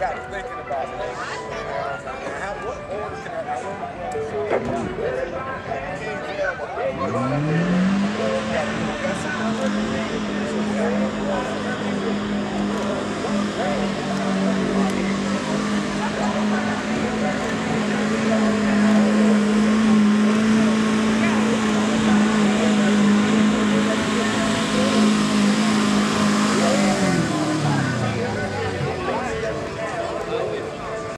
got thinking about it. How, what order can I, I